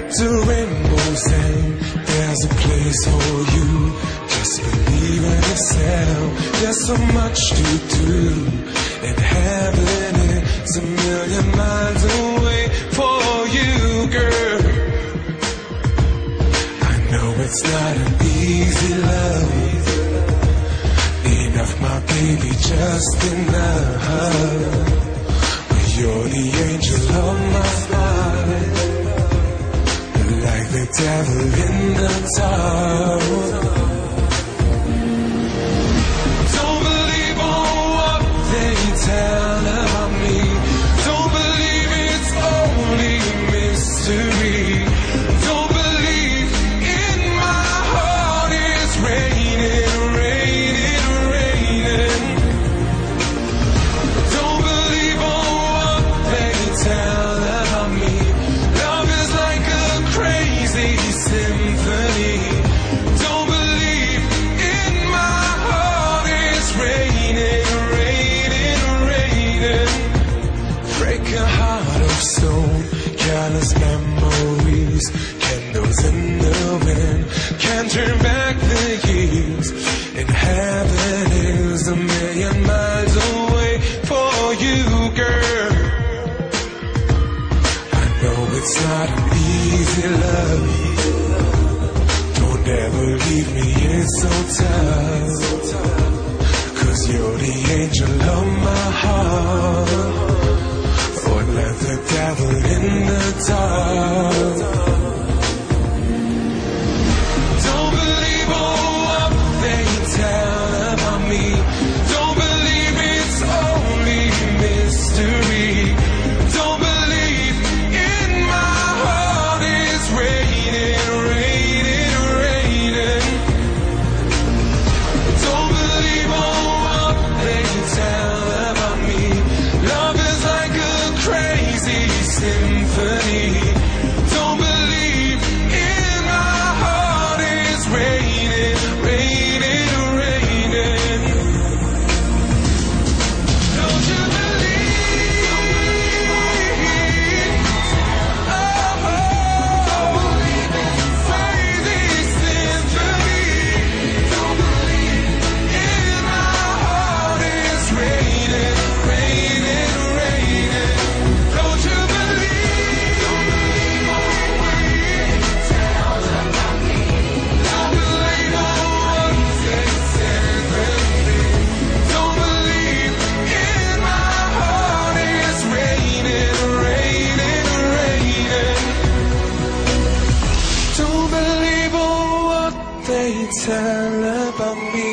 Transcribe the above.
At the rainbow's end, there's a place for you. Just believe in yourself. There's so much to do. And heaven is a million miles away for you, girl. I know it's not an easy love. Enough, my baby, just enough. You're the angel of my heart, like the devil in the dark. it's not easy, love. Don't ever leave me, it's so tough. Cause you're the angel of my heart. they tell about me.